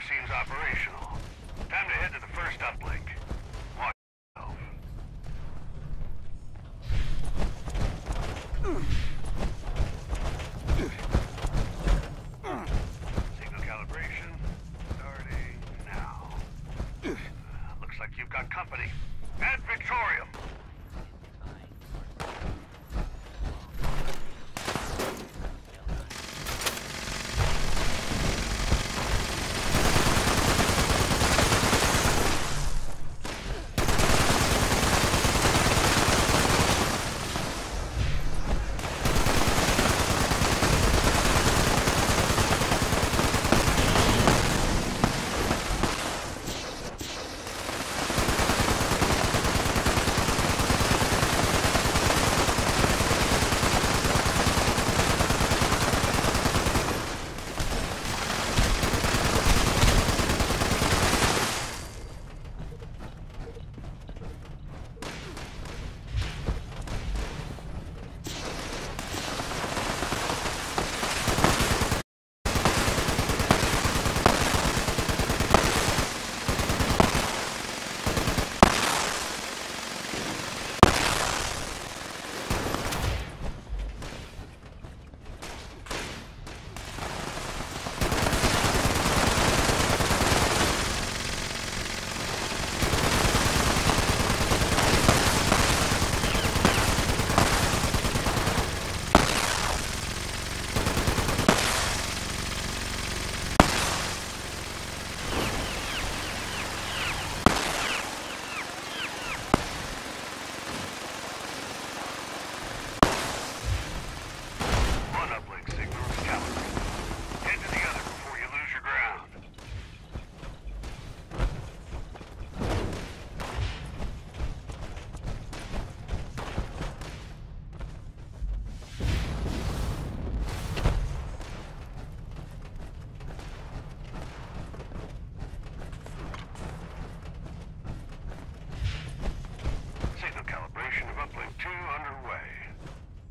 Signal seems operational. Time to head to the first uplink. Watch. Signal calibration starting now. Uh, looks like you've got company. At Victorium. 2 underway.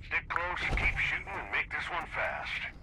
Stick close, keep shooting, and make this one fast.